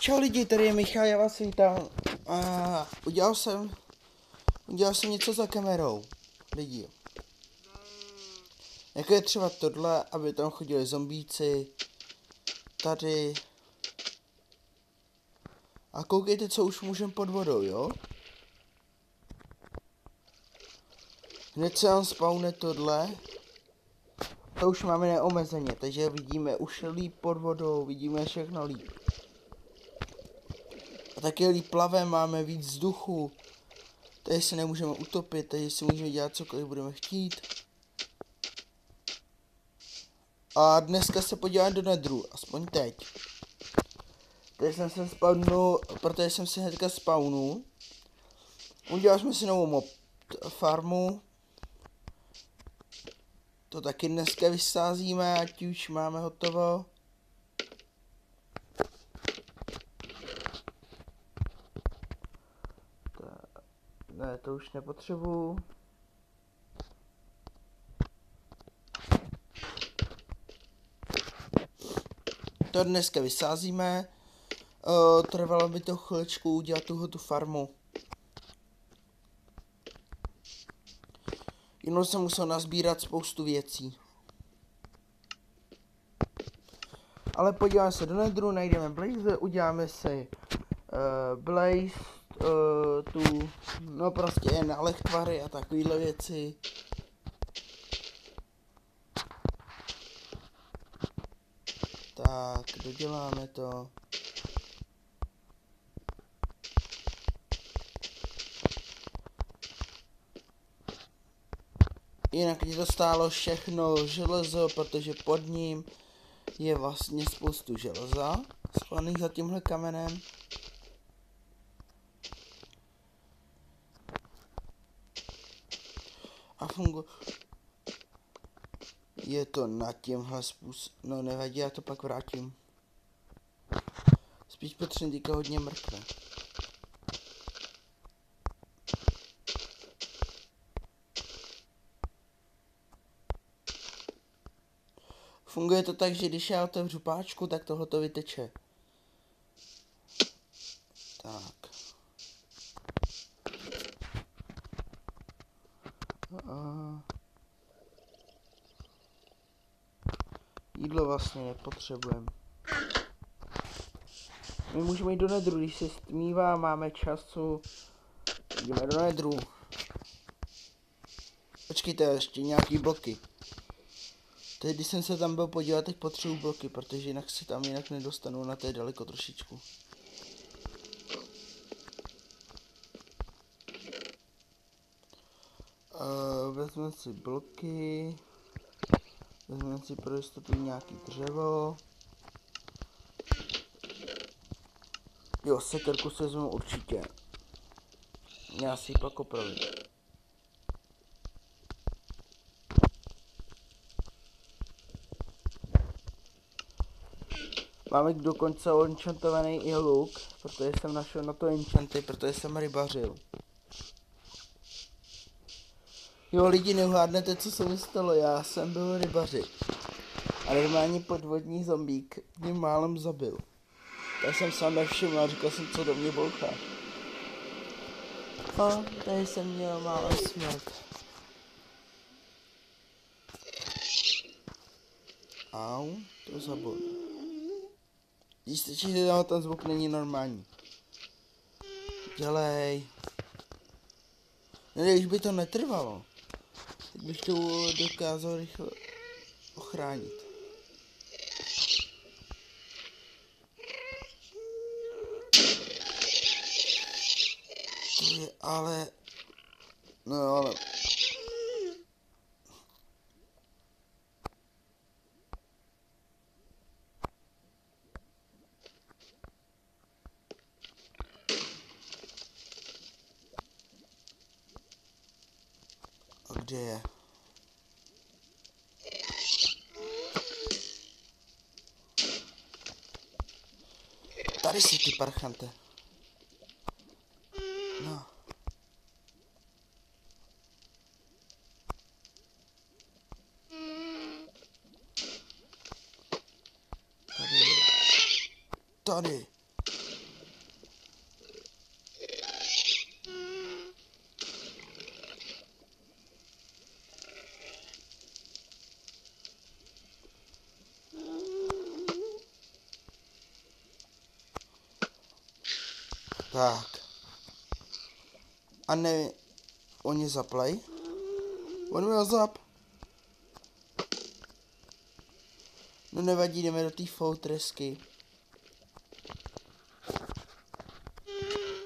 Čau lidi, tady je Michal, já vás vítám. A udělal jsem, udělal jsem něco za kamerou, lidi. Jako je třeba tohle, aby tam chodili zombíci, tady. A koukejte, co už můžeme pod vodou, jo? Hned se nám spawne tohle. To už máme neomezeně, takže vidíme už líp pod vodou, vidíme všechno líp. A taky líp plavem, máme víc vzduchu. Tady se nemůžeme utopit, tady si můžeme dělat cokoliv budeme chtít. A dneska se podíváme do nedru, aspoň teď. Tady jsem se spawnul, protože jsem si hnedka spawnul. Udělali jsme si novou mob farmu. To taky dneska vysázíme, ať už máme hotovo. Ne, to už nepotřebuju. To dneska vysázíme. Uh, trvalo by to chviličku udělat tuhle tu farmu. Jenom jsem musel nazbírat spoustu věcí. Ale podíváme se do nedru, najdeme Blaze, uděláme si uh, Blaze, uh, tu, no prostě na lechtvary a takovýhle věci. Tak, doděláme to. Jinak mě to stálo všechno železo, protože pod ním je vlastně spoustu železa schovaných za tímhle kamenem. A funguje. Je to na tímhle způsob... No nevadí, já to pak vrátím. Spíš potřebuji teďka hodně mrkve. Funguje to tak, že když já otevřu páčku, tak tohle to vyteče. Tak. A... Jídlo vlastně nepotřebujeme. My můžeme jít do nedru, když se stmívá, máme času. Jdeme do nedru. Počkejte, ještě nějaký bloky. Teď, když jsem se tam byl podívat, teď potřebuji bloky, protože jinak si tam jinak nedostanu, na je daleko trošičku. Uh, vezmeme si bloky. Vezmeme si pro jistotu nějaký dřevo. Jo, sekerku se vezmu určitě. Já si ji pak opravím. Máme dokonce enchantovaný i luk, protože jsem našel na to enchanty, protože jsem rybařil. Jo, lidi, neuhádnete, co se mi stalo, já jsem byl rybaři. A normální podvodní zombík mě málem zabil. Tak jsem sám nevšiml a říkal jsem, co do mě bouchá. A tady jsem měl málo smrt. Au, to zabol. Když slyšíte tam ten zvuk není normální. Dělej. Ne, když by to netrvalo, bych to dokázal rychle ochránit. Ale... No ale... A kde je? Tady jsi ty parchante. No. Tady. Tady. Tak. A ne, oni zaplej? On měl zap. No nevadí, jdeme do té foutresky.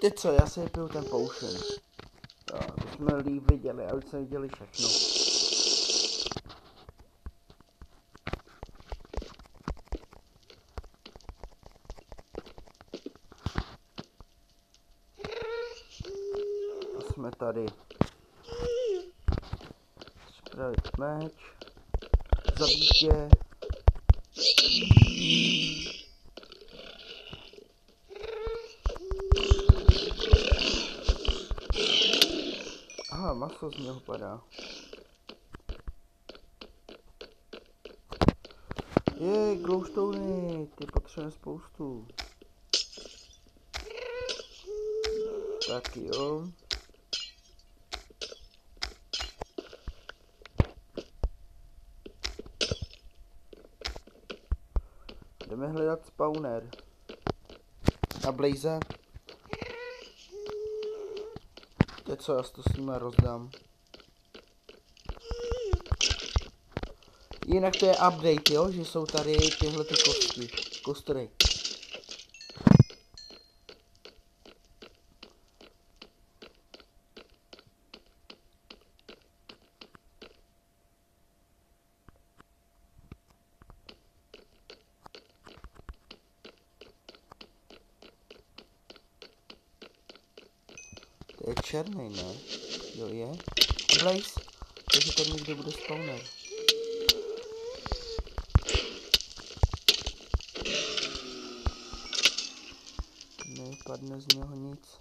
Ty co, já si piju ten potion. To, to jsme líp viděli a už jsme viděli všechno. A jsme tady. Připravit meč. Zabít je. Aha, maso z něho padá. Je, glowstony, ty potřebujeme spoustu. Tak jo. Jdeme hledat spawner. A Blaze. Teď co, já to s nimi rozdám. Jinak to je update, jo, že jsou tady tyhle ty kostky, kostry. Je černý, ne? Jo, je. Blaze, takže to někde bude spawner. Nepadne z něho nic.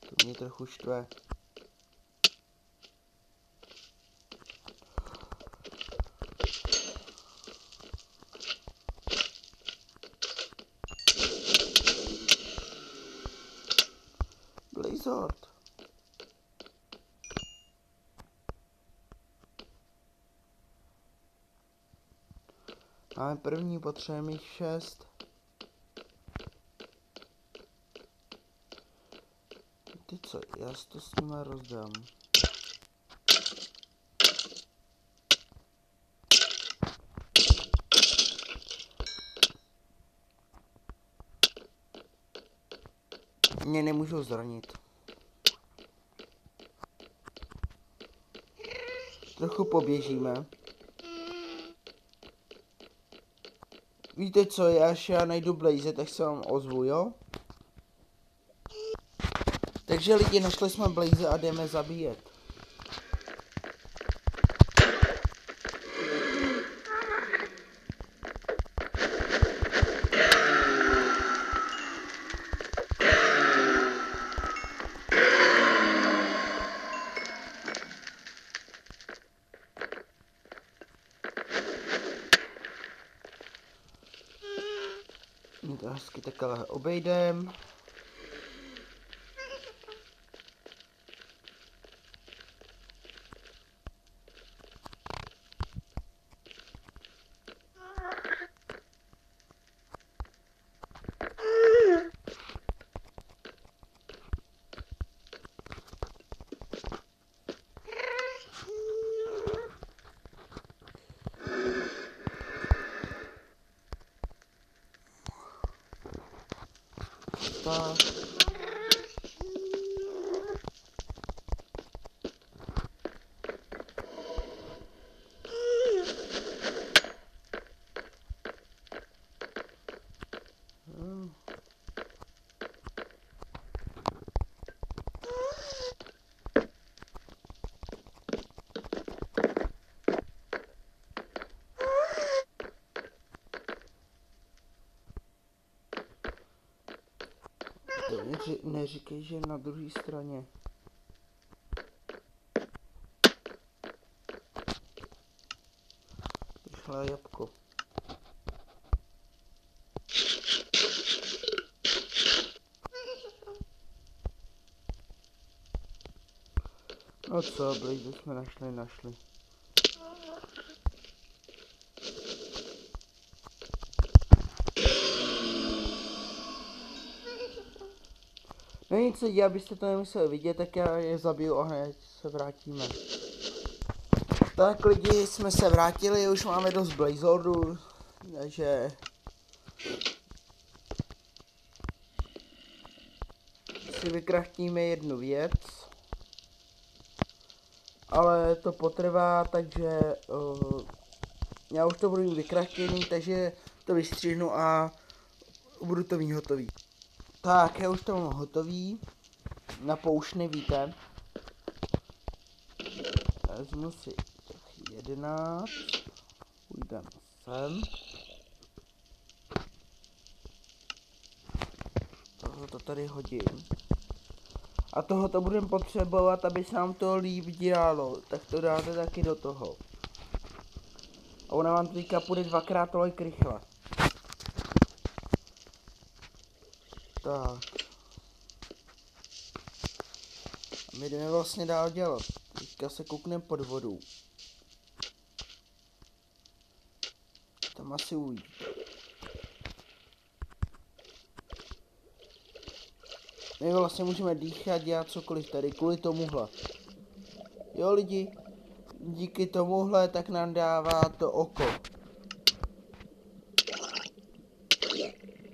To mě trochu štve. Máme první, potřebujeme jich šest. Ty co, já si to s nima rozdám. Mě nemůžou zranit. Trochu poběžíme. Víte co, já až já najdu Blaze, tak se vám ozvu, jo? Takže lidi, našli jsme Blaze a jdeme zabíjet. My to hezky takhle obejdem. Tak. Hmm. To neři, neříkej, že na druhé straně. Rychlé jabko. No co, Blaze jsme našli, našli. No nic, lidi, abyste to nemuseli vidět, tak já je zabiju a hned se vrátíme. Tak lidi, jsme se vrátili, už máme dost Blazordu, takže... Si vykrachtíme jednu věc. Ale to potrvá, takže... Uh, já už to budu vykrachtěný, takže to vystřihnu a budu to mít hotový. Tak, já už to mám hotový. Na poušny, víte. Vezmu si těch 11. Půjdeme sem. Tohle to tady hodím. A toho to budeme potřebovat, aby se nám to líp dělalo. Tak to dáte taky do toho. A ona vám teďka půjde dvakrát tolik rychle. Tak. A my jdeme vlastně dál dělat. Teďka se koukneme pod vodu. Tam asi uvidí. My vlastně můžeme dýchat, dělat cokoliv tady, kvůli tomuhle. Jo lidi, díky tomuhle tak nám dává to oko.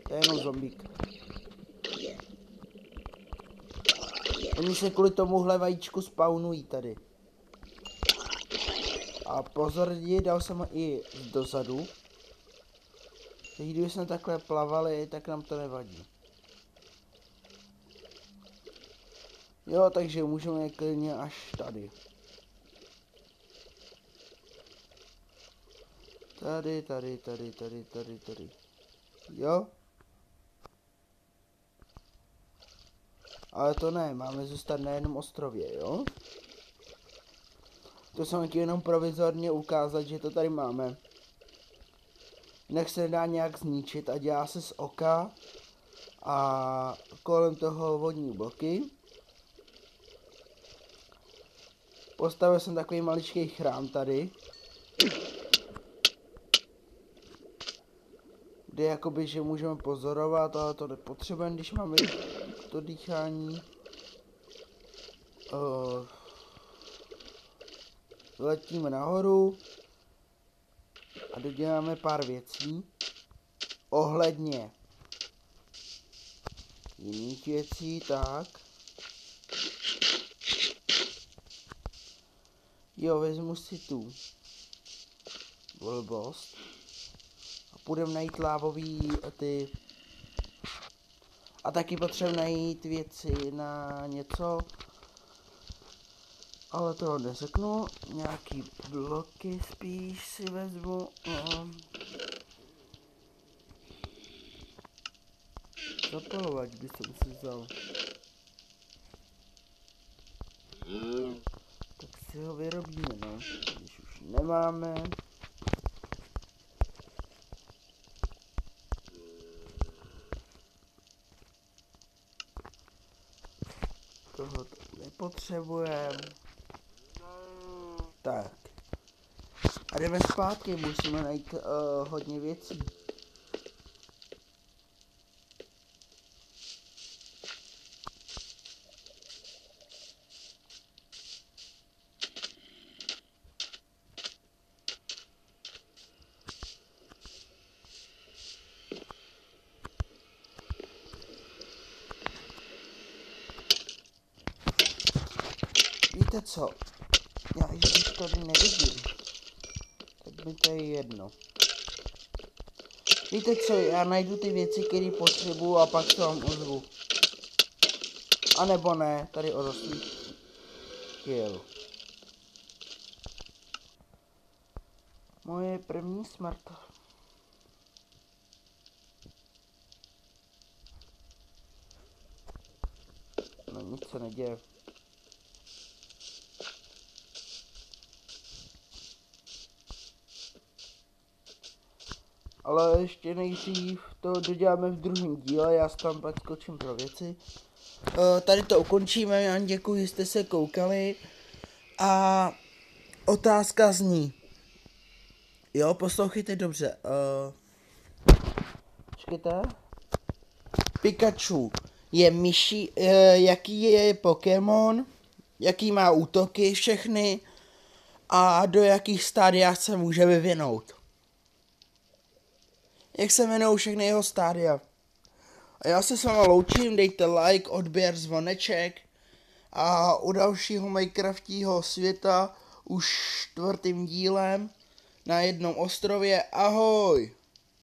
To je jenom zombík. Oni se kvůli tomuhle vajíčku spawnují tady. A pozor lidi, dal jsem i dozadu. Teď kdyby jsme takhle plavali, tak nám to nevadí. Jo, takže můžeme klidně až tady. Tady, tady, tady, tady, tady, tady. Jo? Ale to ne, máme zůstat na jednom ostrově, jo? To jsem chtěl jenom provizorně ukázat, že to tady máme. Jinak se dá nějak zničit a dělá se z oka a kolem toho vodní bloky. Postavil jsem takový maličký chrám tady. Kde jakoby, že můžeme pozorovat, ale to nepotřebujeme, když máme to dýchání. Uh, letíme nahoru a doděláme pár věcí ohledně jiných věcí, tak. Jo, vezmu si tu blbost a půjdeme najít lávový ty a taky potřebujeme najít věci na něco ale to neřeknu, nějaký bloky spíš si vezmu. No. Zapalovač by jsem si vzal. Tak si ho vyrobíme, no. Když už nemáme. Toho nepotřebujeme. Tak. A jdeme zpátky, musíme najít uh, hodně věcí. Víte co? Já i když tady nevidím, tak mi to je jedno. Víte co, já najdu ty věci, které potřebuju a pak se vám ozvu. A nebo ne, tady odrostlý kill. Moje první smrt. No nic se neděje. Ale ještě nejdřív to doděláme v druhém díle, já tam pak skočím pro věci. Uh, tady to ukončíme, já děkuji, že jste se koukali a otázka zní. Jo, poslouchejte dobře. Uh, počkejte. Pikachu, je myší, eh, jaký je Pokémon, jaký má útoky všechny a do jakých stádiách se může vyvinout. Jak se jmenují všechny jeho stádia. A já se s váma loučím, dejte like, odběr, zvoneček a u dalšího Minecraftího světa už čtvrtým dílem na jednom ostrově. Ahoj!